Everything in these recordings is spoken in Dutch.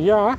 Ja.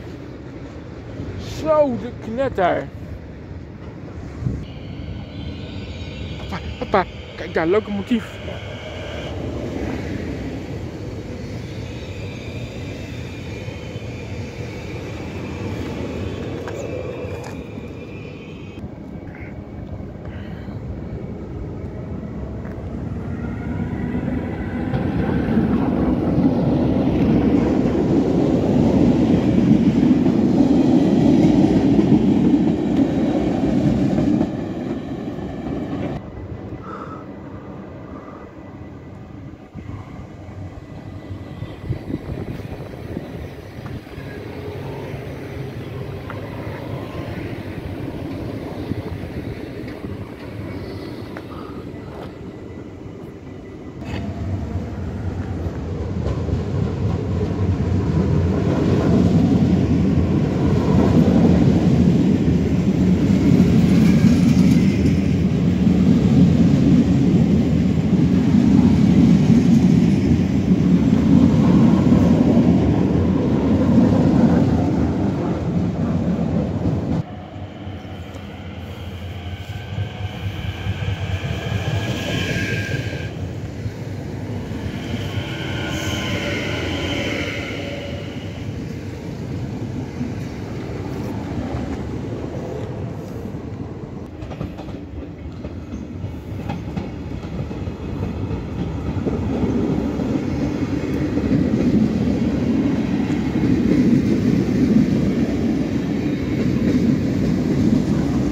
Zo, de knetter. Papa, papa, kijk daar, locomotief.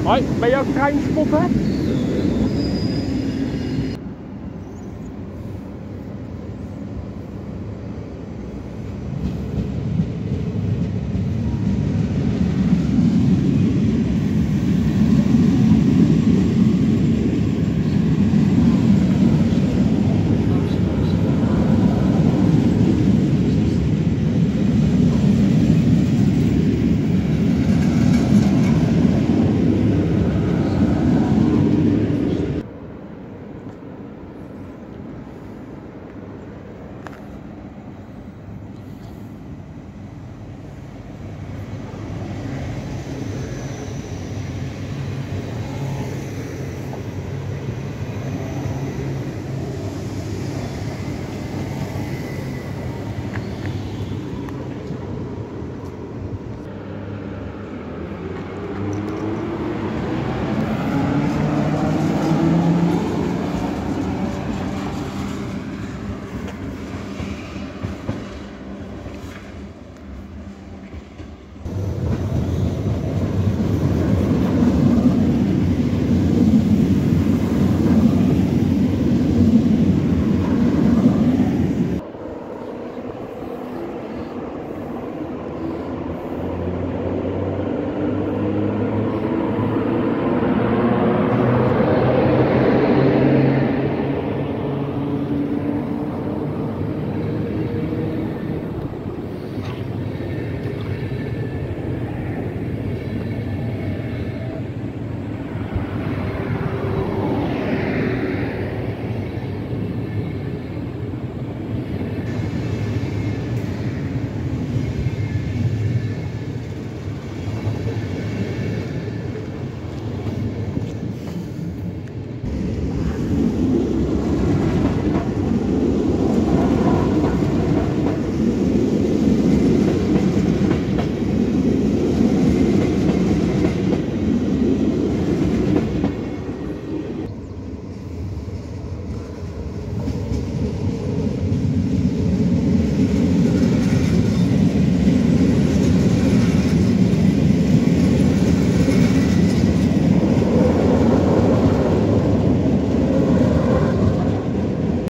Hoi, ben je ook treinspotter?